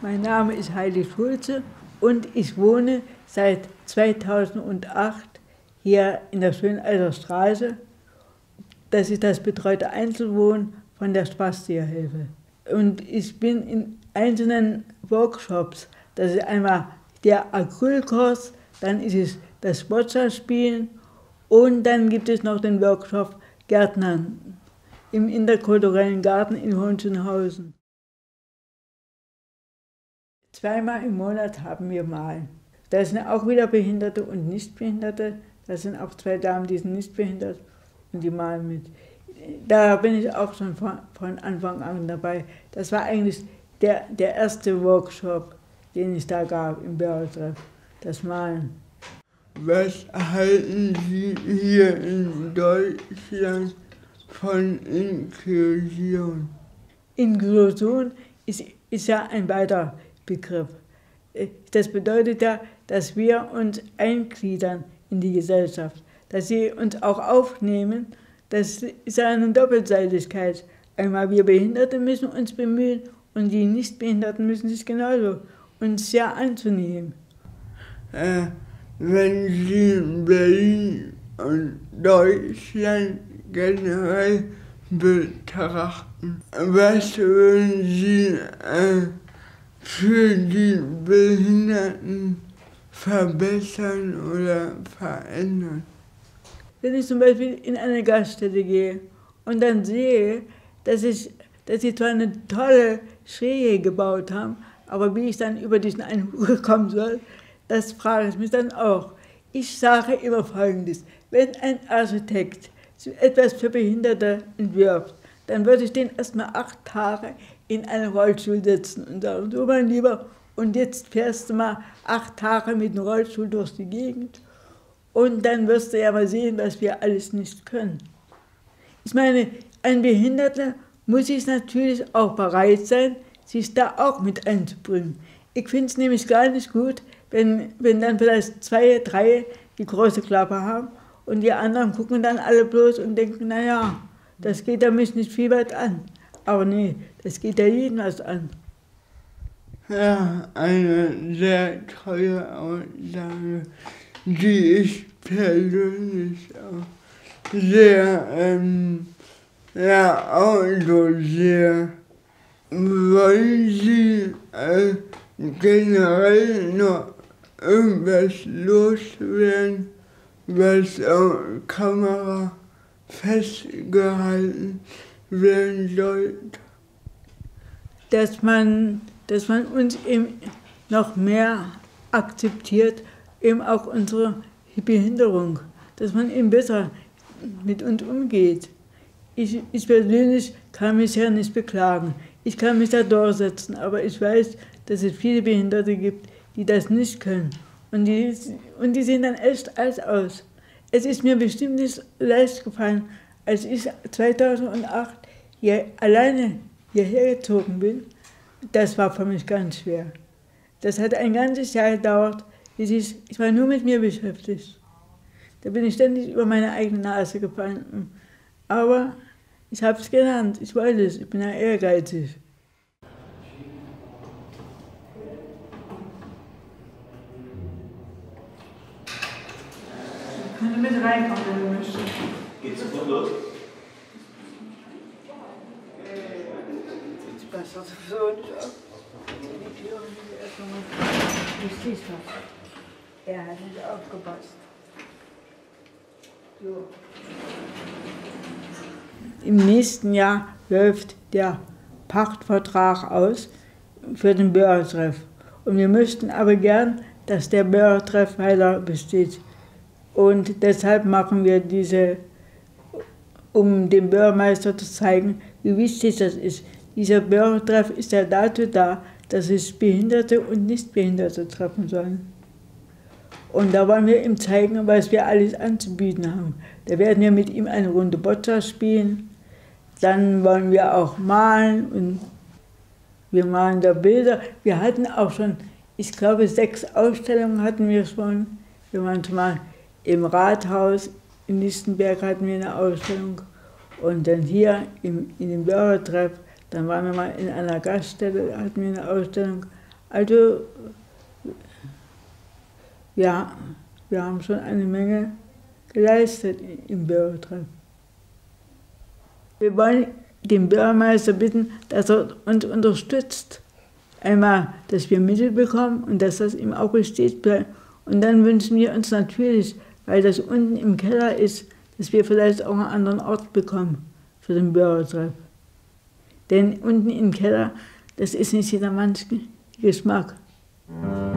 Mein Name ist Heidi Schulze und ich wohne seit 2008 hier in der Schöneiser Straße. Das ist das betreute Einzelwohnen von der Spastierhilfe. Und ich bin in einzelnen Workshops. Das ist einmal der Acrylkurs, dann ist es das Boccia-Spielen und dann gibt es noch den Workshop Gärtnern im interkulturellen Garten in Hohenschönhausen. Zweimal im Monat haben wir Malen. Da sind auch wieder Behinderte und Nichtbehinderte. Da sind auch zwei Damen, die sind nicht behindert und die malen mit. Da bin ich auch schon von, von Anfang an dabei. Das war eigentlich der, der erste Workshop, den es da gab im Börotreff, das Malen. Was halten Sie hier in Deutschland von Inklusion? Inklusion ist, ist ja ein weiter Begriff. Das bedeutet ja, dass wir uns eingliedern in die Gesellschaft, dass sie uns auch aufnehmen. Das ist eine Doppelseitigkeit. Einmal wir Behinderte müssen uns bemühen und die Nichtbehinderten müssen sich genauso uns sehr anzunehmen. Äh, wenn Sie Berlin und Deutschland generell betrachten, was würden Sie äh, für die Behinderten verbessern oder verändern? Wenn ich zum Beispiel in eine Gaststätte gehe und dann sehe, dass, ich, dass sie zwar eine tolle Schräge gebaut haben, aber wie ich dann über diesen Hut kommen soll, das frage ich mich dann auch. Ich sage immer Folgendes, wenn ein Architekt etwas für Behinderte entwirft, dann würde ich den erstmal acht Tage in einen Rollstuhl setzen und sagen, so mein Lieber, und jetzt fährst du mal acht Tage mit dem Rollstuhl durch die Gegend und dann wirst du ja mal sehen, was wir alles nicht können. Ich meine, ein Behinderter muss sich natürlich auch bereit sein, sich da auch mit einzubringen. Ich finde es nämlich gar nicht gut, wenn, wenn dann vielleicht zwei, drei die große Klappe haben und die anderen gucken dann alle bloß und denken, naja, das geht ja mich nicht viel weit an. Aber nee, das geht ja jeden was an. Ja, eine sehr tolle Aussage, die ich persönlich auch sehr, ähm, ja, auch so sehr. Wollen Sie äh, generell noch irgendwas loswerden, was auf Kamera festgehalten werden sollte? Dass man, dass man uns eben noch mehr akzeptiert, eben auch unsere Behinderung, dass man eben besser mit uns umgeht. Ich, ich persönlich kann mich ja nicht beklagen. Ich kann mich da durchsetzen, aber ich weiß, dass es viele Behinderte gibt, die das nicht können. Und die, und die sehen dann echt alt aus. Es ist mir bestimmt nicht leicht gefallen, als ich 2008 hier alleine hierher gezogen bin. Das war für mich ganz schwer. Das hat ein ganzes Jahr gedauert. Ich, ich war nur mit mir beschäftigt. Da bin ich ständig über meine eigene Nase gefallen. Aber ich habe es gelernt. Ich wollte es. Ich bin ja ehrgeizig. Können mit reinkommen, wenn du möchtest. Geht's sofort los? Passe das so nicht auf. Die Tür muss erstmal mal. Du siehst was. Er hat nicht aufgepasst. So. Im nächsten Jahr läuft der Pachtvertrag aus für den Börtreff. Und wir möchten aber gern, dass der Börtreff weiter besteht. Und deshalb machen wir diese, um dem Bürgermeister zu zeigen, wie wichtig das ist. Dieser Bürgertreff ist ja dazu da, dass es Behinderte und Nichtbehinderte treffen sollen. Und da wollen wir ihm zeigen, was wir alles anzubieten haben. Da werden wir mit ihm eine Runde Boccia spielen. Dann wollen wir auch malen und wir malen da Bilder. Wir hatten auch schon, ich glaube, sechs Ausstellungen hatten wir schon. Wir waren schon mal im Rathaus in Lichtenberg hatten wir eine Ausstellung und dann hier im, in dem Bürgertreff, dann waren wir mal in einer Gaststätte, hatten wir eine Ausstellung. Also, ja, wir haben schon eine Menge geleistet im Bürgertreff. Wir wollen den Bürgermeister bitten, dass er uns unterstützt. Einmal, dass wir Mittel bekommen und dass das im Auge steht bleibt. Und dann wünschen wir uns natürlich, weil das unten im Keller ist, dass wir vielleicht auch einen anderen Ort bekommen für den Bürgertreff. Denn unten im Keller, das ist nicht jedermanns Geschmack. Inclusion.